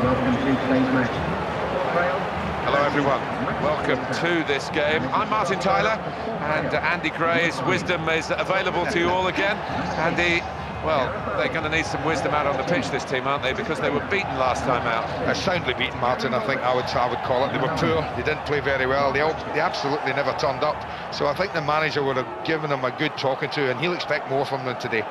Welcome to today's match. Hello everyone, welcome to this game. I'm Martin Tyler and uh, Andy Gray's wisdom is available to you all again. Andy, well, they're going to need some wisdom out on the pitch, this team, aren't they? Because they were beaten last time out. Uh, soundly beaten, Martin, I think I would, I would call it. They were poor, they didn't play very well, they, all, they absolutely never turned up. So I think the manager would have given them a good talking to, and he'll expect more from them today.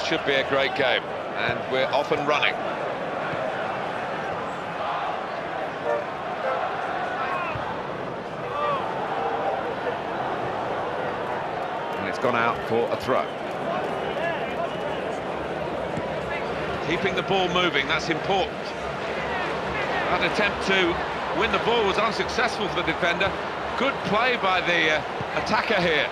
This should be a great game, and we're off and running. And it's gone out for a throw. Keeping the ball moving, that's important. That attempt to win the ball was unsuccessful for the defender. Good play by the uh, attacker here.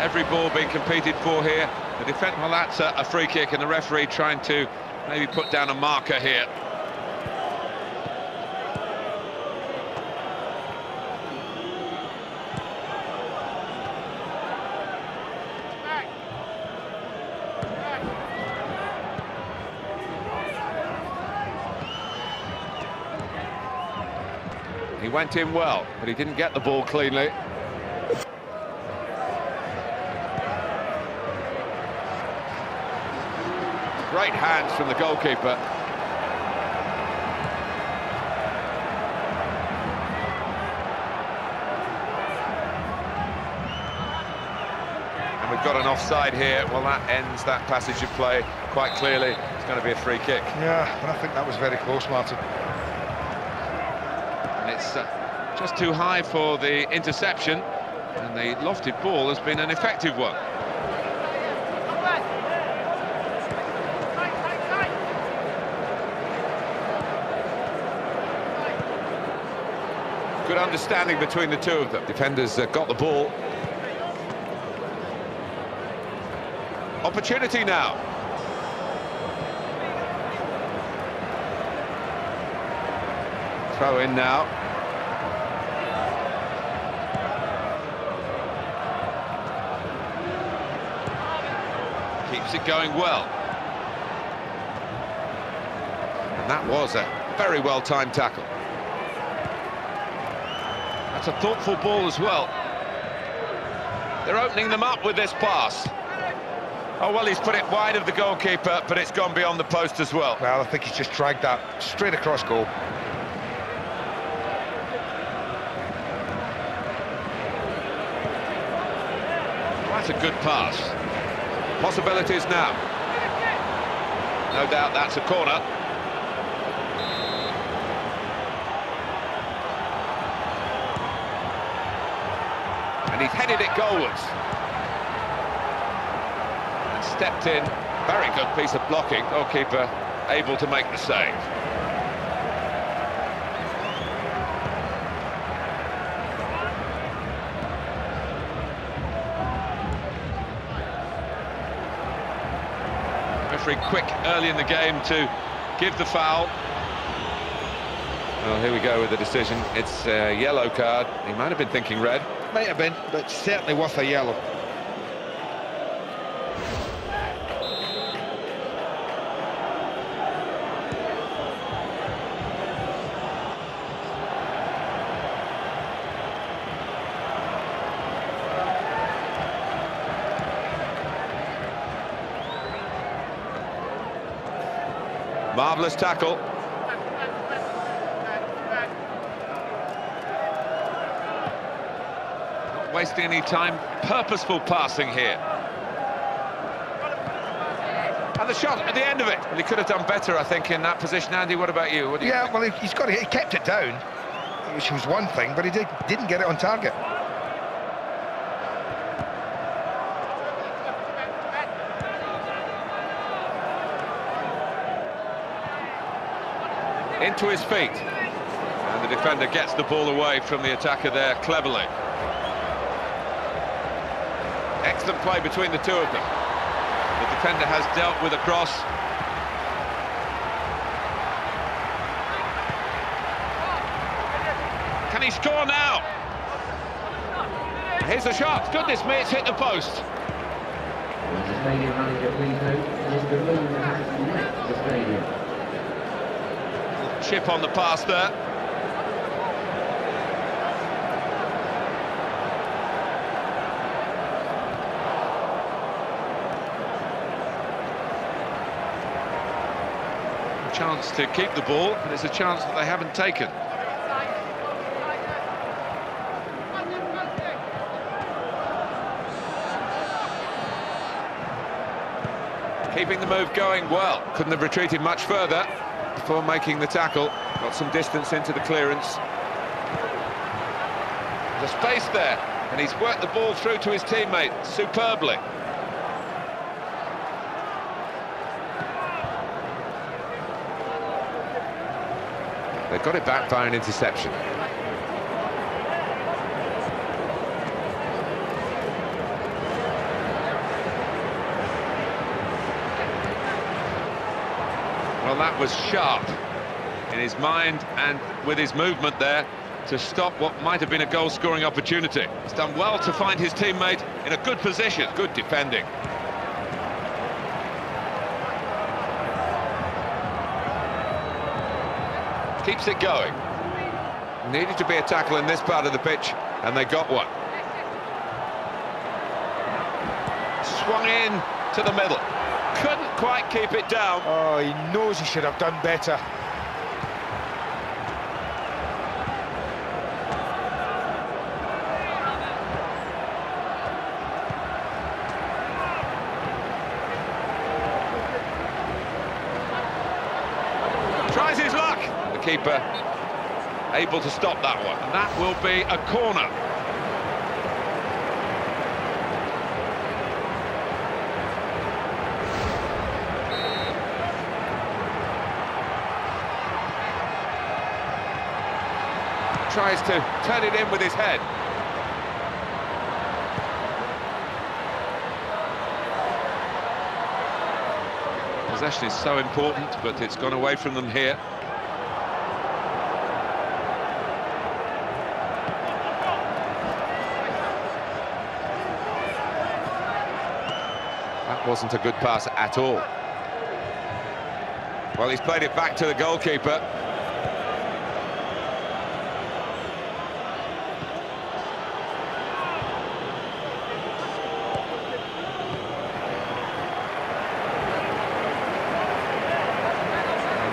Every ball being competed for here. The defence, well, that's a, a free kick, and the referee trying to maybe put down a marker here. He went in well, but he didn't get the ball cleanly. Great hands from the goalkeeper. And we've got an offside here. Well, that ends that passage of play quite clearly. It's going to be a free kick. Yeah, but I think that was very close, Martin. And it's uh, just too high for the interception. And the lofted ball has been an effective one. Good understanding between the two of them. Defenders uh, got the ball. Opportunity now. Throw in now. Keeps it going well. And that was a very well-timed tackle. That's a thoughtful ball as well. They're opening them up with this pass. Oh, well, he's put it wide of the goalkeeper, but it's gone beyond the post as well. Well, I think he's just dragged that straight across goal. That's a good pass. Possibilities now. No doubt that's a corner. And he's headed it goalwards. And stepped in. Very good piece of blocking. Goalkeeper able to make the save. Referee quick early in the game to give the foul. Well, here we go with the decision. It's a yellow card. He might have been thinking red. Might have been, but certainly worth a yellow. Marvellous tackle. Wasting any time. Purposeful passing here. And the shot at the end of it. Well, he could have done better, I think, in that position. Andy, what about you? What you Yeah, think? well, he- he's got it. He kept it down, which was one thing, but he did, didn't get it on target. into his feet. And the defender gets the ball away from the attacker there cleverly. Play between the two of them. The defender has dealt with a cross. Can he score now? Here's the shot. Goodness me, it's hit the post. Chip on the pass there. Chance to keep the ball, but it's a chance that they haven't taken. Keeping the move going well. Couldn't have retreated much further before making the tackle. Got some distance into the clearance. A space there, and he's worked the ball through to his teammate superbly. They've got it back by an interception. Well, that was sharp in his mind and with his movement there to stop what might have been a goal-scoring opportunity. He's done well to find his teammate in a good position. Good defending. Keeps it going. Needed to be a tackle in this part of the pitch, and they got one. Swung in to the middle. Couldn't quite keep it down. Oh, he knows he should have done better. Tries his luck. The keeper able to stop that one. And that will be a corner. Tries to turn it in with his head. Possession is so important, but it's gone away from them here. Wasn't a good pass at all. Well, he's played it back to the goalkeeper.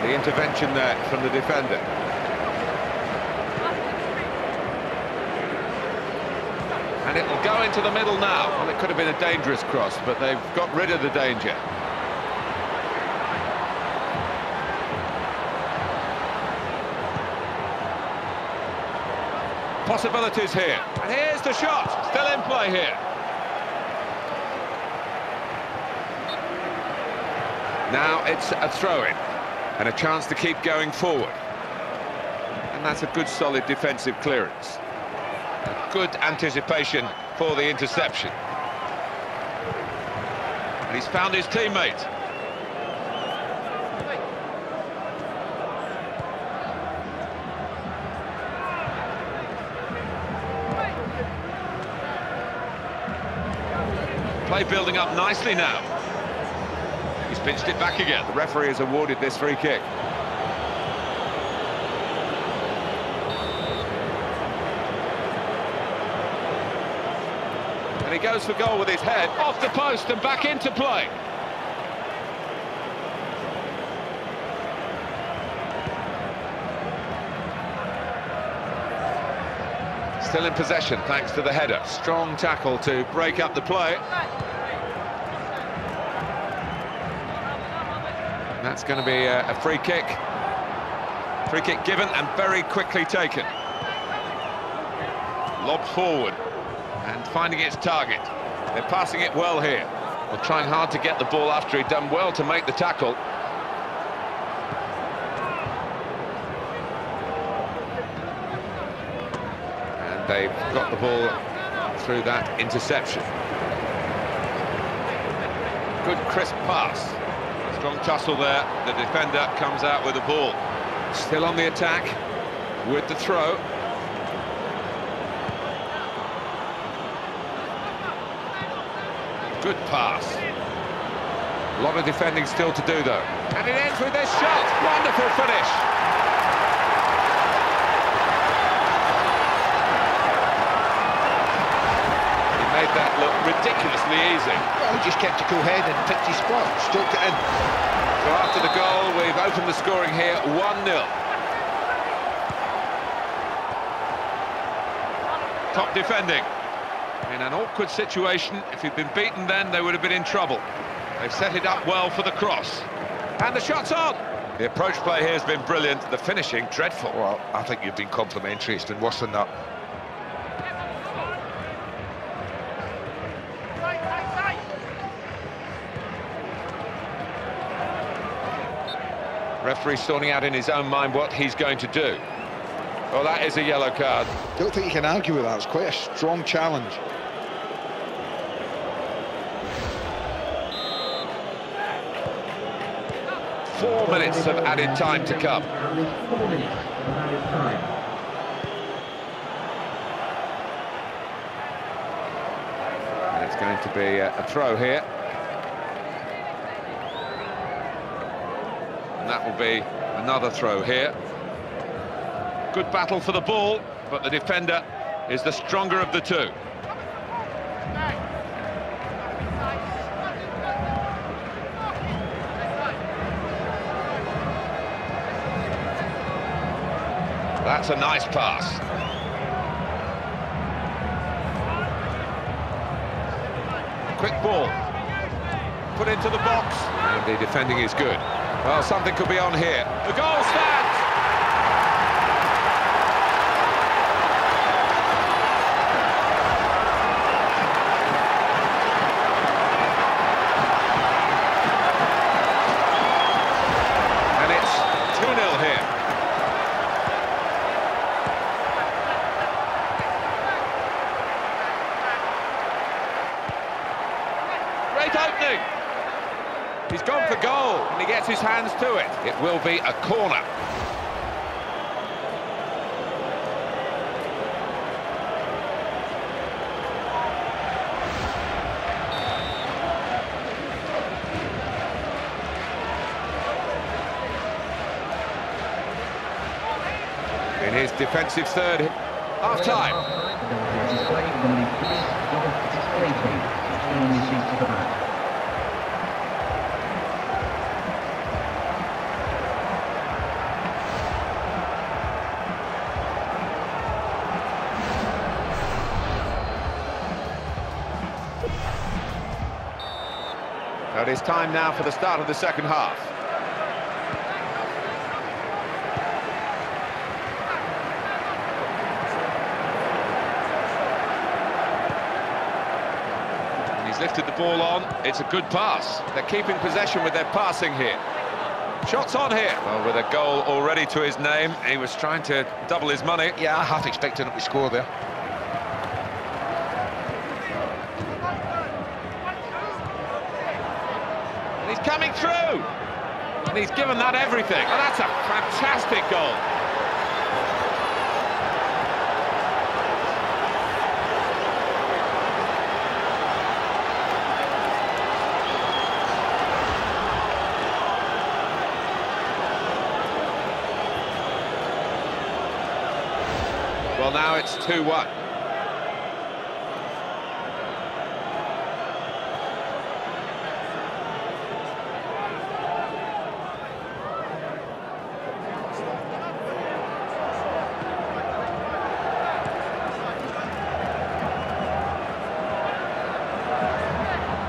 The intervention there from the defender. And it'll go into the middle now. Well, it could have been a dangerous cross, but they've got rid of the danger. Possibilities here. And here's the shot. Still in play here. Now it's a throw-in and a chance to keep going forward. And that's a good, solid defensive clearance. Good anticipation for the interception. And he's found his teammate. Play building up nicely now. He's pinched it back again. The referee has awarded this free kick. Goes for goal with his head off the post and back into play. Still in possession thanks to the header. Strong tackle to break up the play. That's going to be a, a free kick. Free kick given and very quickly taken. Lobbed forward and finding its target. They're passing it well here. Well, trying hard to get the ball after he'd done well to make the tackle. And they've got the ball through that interception. Good crisp pass. Strong tussle there. The defender comes out with the ball. Still on the attack with the throw. Good pass. A lot of defending still to do, though. And it ends with this shot. Wonderful finish. He made that look ridiculously easy. Well, he just kept a cool head and picked his spot, stroked it in. So after the goal, we've opened the scoring here 1-0. Top defending. In an awkward situation, if he'd been beaten then, they would have been in trouble. They've set it up well for the cross. And the shot's on! The approach play here has been brilliant, the finishing dreadful. Well, I think you've been complimentary. It's been worse than that. Referee sorting out in his own mind what he's going to do. Well, that is a yellow card. Don't think you can argue with that. It's quite a strong challenge. Four minutes of added time to come. And it's going to be a, a throw here. And that will be another throw here. Good battle for the ball, but the defender is the stronger of the two. That's a nice pass. Quick ball. Put into the box. And the defending is good. Well, something could be on here. The goal! And it's 2-0 here. Great opening. He's gone for goal, and he gets his hands to it. Will be a corner. In his defensive third, half-time. Is time now for the start of the second half. And he's lifted the ball on. It's a good pass. They're keeping possession with their passing here. Shots on here. Well, with a goal already to his name, he was trying to double his money. Yeah, I half expected him to score there. And he's coming through. And he's given that everything. And that's a fantastic goal. Well, now it's 2-1.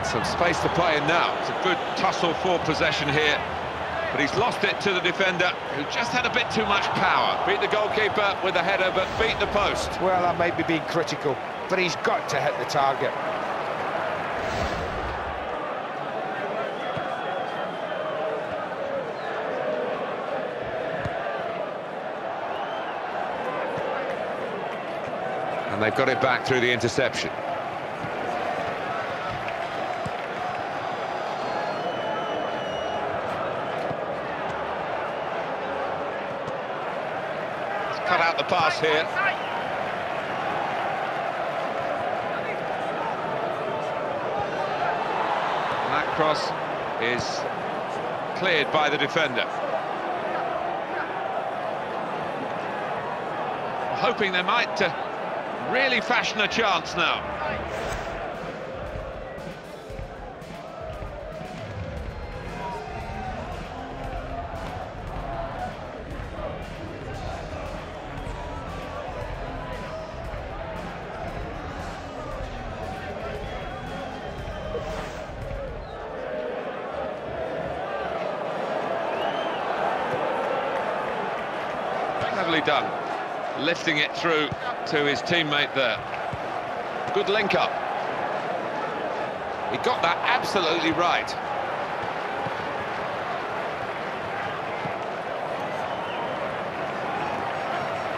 Some space to play in now. It's a good tussle for possession here. But he's lost it to the defender, who just had a bit too much power. Beat the goalkeeper with a header, but beat the post. Well, that may be being critical, but he's got to hit the target. And they've got it back through the interception. The pass here. That cross is cleared by the defender. Hoping they might uh, really fashion a chance now. Done, lifting it through to his teammate there. Good link up. He got that absolutely right.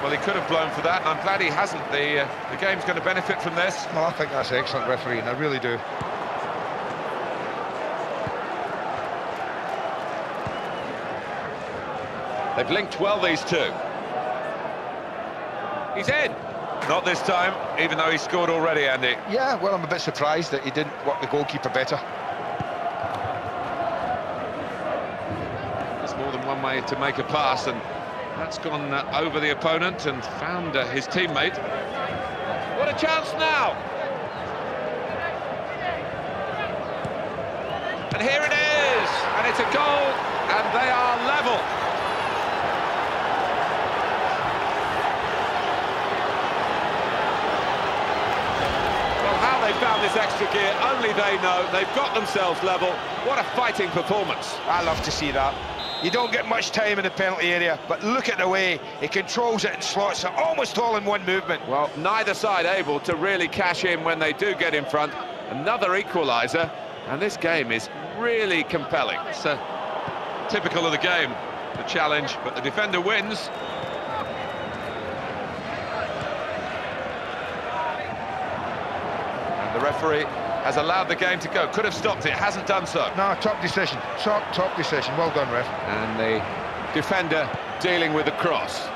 Well, he could have blown for that, and I'm glad he hasn't. The, uh, the game's going to benefit from this. Well, I think that's excellent refereeing, I really do. They've linked well, these two. He's in. Not this time, even though he scored already, Andy. Yeah, well, I'm a bit surprised that he didn't work the goalkeeper better. There's more than one way to make a pass, and that's gone uh, over the opponent and found uh, his teammate. What a chance now! And here it is! And it's a goal, and they are level. Well, how they found this extra gear, only they know. They've got themselves level. What a fighting performance. I love to see that. You don't get much time in the penalty area, but look at the way he controls it and slots it almost all in one movement. Well, neither side able to really cash in when they do get in front. Another equaliser, and this game is really compelling. It's uh, typical of the game, the challenge, but the defender wins. And the referee has allowed the game to go. Could have stopped it, hasn't done so. No, top decision. Top, top decision. Well done, ref. And the defender dealing with the cross.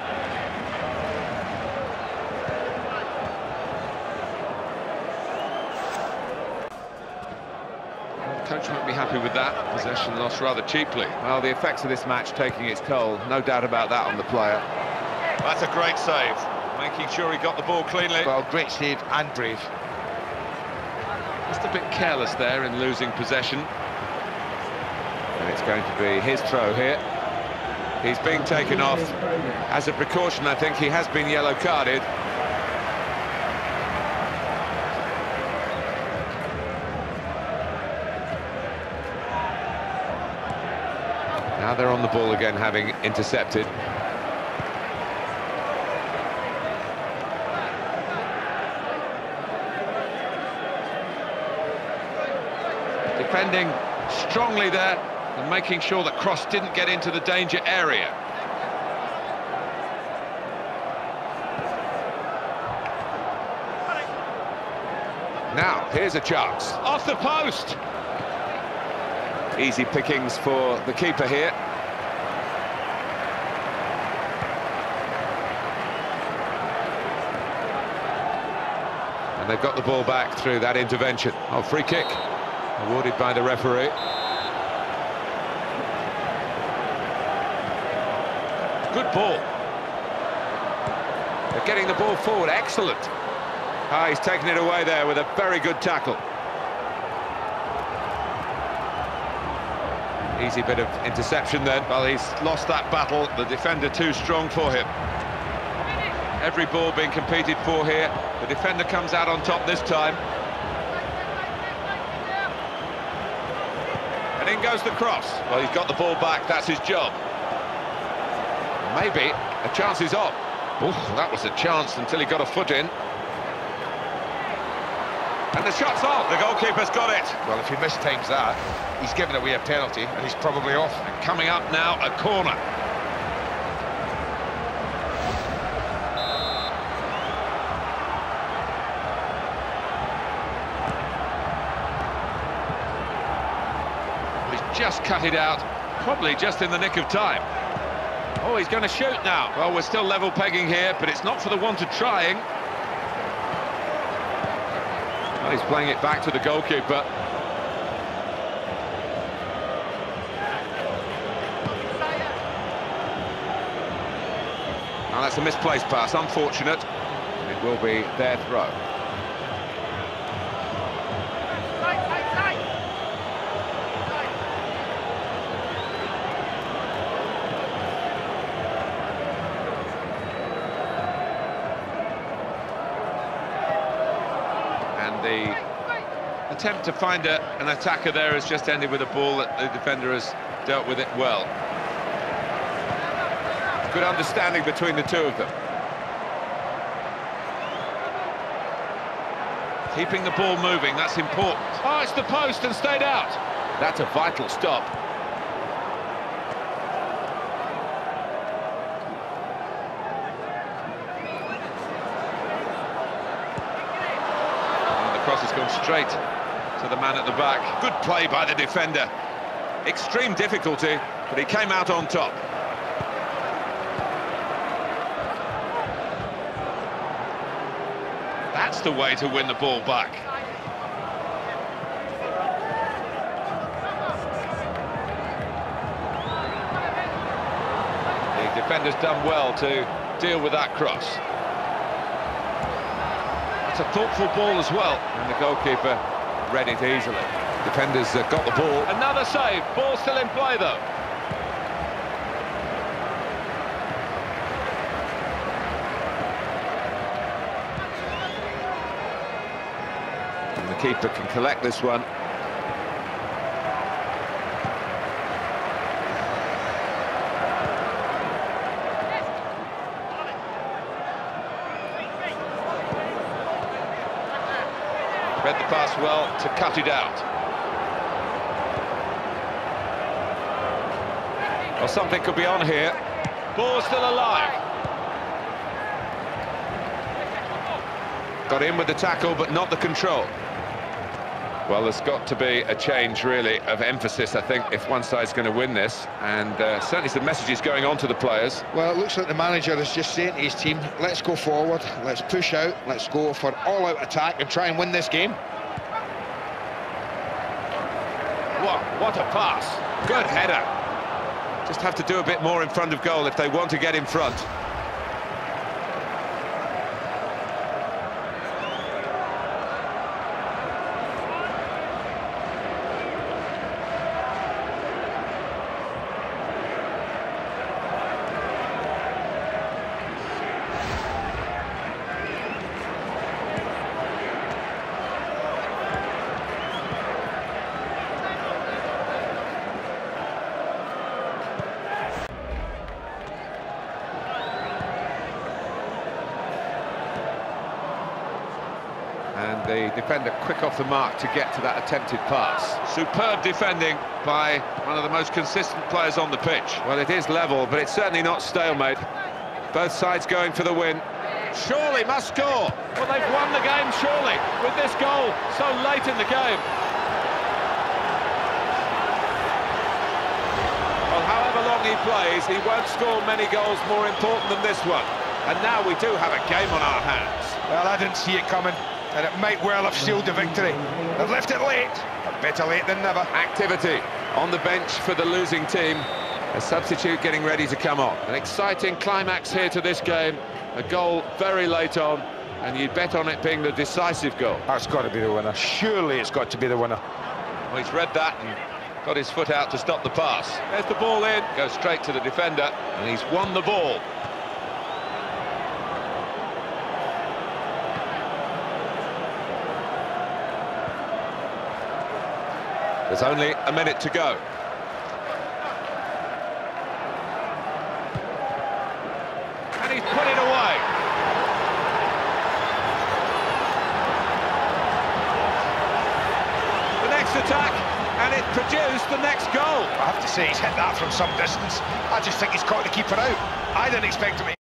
Coach won't be happy with that. Possession lost rather cheaply. Well, the effects of this match taking its toll. No doubt about that on the player. That's a great save. Making sure he got the ball cleanly. Well, great save and brave. Just a bit careless there in losing possession. And it's going to be his throw here. He's being taken off. As a precaution, I think he has been yellow carded. Now they're on the ball again, having intercepted. Defending strongly there and making sure that Cross didn't get into the danger area. Now, here's a chance. Off the post! Easy pickings for the keeper here. And they've got the ball back through that intervention. Oh, free kick awarded by the referee. Good ball. They're getting the ball forward, excellent. Ah, he's taken it away there with a very good tackle. Easy bit of interception then. Well, he's lost that battle. The defender too strong for him. Every ball being competed for here. The defender comes out on top this time. And in goes the cross. Well, he's got the ball back. That's his job. Maybe a chance is up. Oof, that was a chance until he got a foot in. And the shot's off. The goalkeeper's got it. Well, if he mistimes that, he's given away a penalty, and he's probably off. And coming up now, a corner. cut it out, probably just in the nick of time. Oh, he's going to shoot now. Well, we're still level pegging here, but it's not for the want of trying. Well, he's playing it back to the goalkeeper. Now, that's a misplaced pass, unfortunate. It will be their throw. Attempt to find a, an attacker there has just ended with a ball that the defender has dealt with it well. Good understanding between the two of them. Keeping the ball moving, that's important. Oh, it's the post and stayed out. That's a vital stop. And the cross has gone straight to the man at the back. Good play by the defender. Extreme difficulty, but he came out on top. That's the way to win the ball back. The defender's done well to deal with that cross. That's a thoughtful ball as well, and the goalkeeper read it easily. Defenders uh, got the ball. Another save, ball still in play though. And the keeper can collect this one. Read the pass well to cut it out. Well, something could be on here. Ball still alive. Got in with the tackle, but not the control. Well, there's got to be a change, really, of emphasis, I think, if one side's going to win this. And uh, certainly some messages going on to the players. Well, it looks like the manager is just saying to his team, let's go forward, let's push out, let's go for all-out attack and try and win this game. What, what a pass. Good header. Just have to do a bit more in front of goal if they want to get in front. And the defender quick off the mark to get to that attempted pass. Superb defending by one of the most consistent players on the pitch. Well, it is level, but it's certainly not stalemate. Both sides going for the win. Surely must score. Well, they've won the game, surely, with this goal so late in the game. Well, however long he plays, he won't score many goals more important than this one. And now we do have a game on our hands. Well, I didn't see it coming, and it might well have sealed the victory. They've left it late, but better late than never. Activity on the bench for the losing team. A substitute getting ready to come on. An exciting climax here to this game. A goal very late on, and you'd bet on it being the decisive goal. That's got to be the winner. Surely it's got to be the winner. Well, he's read that and got his foot out to stop the pass. There's the ball in, goes straight to the defender, and he's won the ball. There's only a minute to go. And he's put it away. The next attack, and it produced the next goal. I have to say, he's hit that from some distance. I just think he's caught the keeper out. I didn't expect him.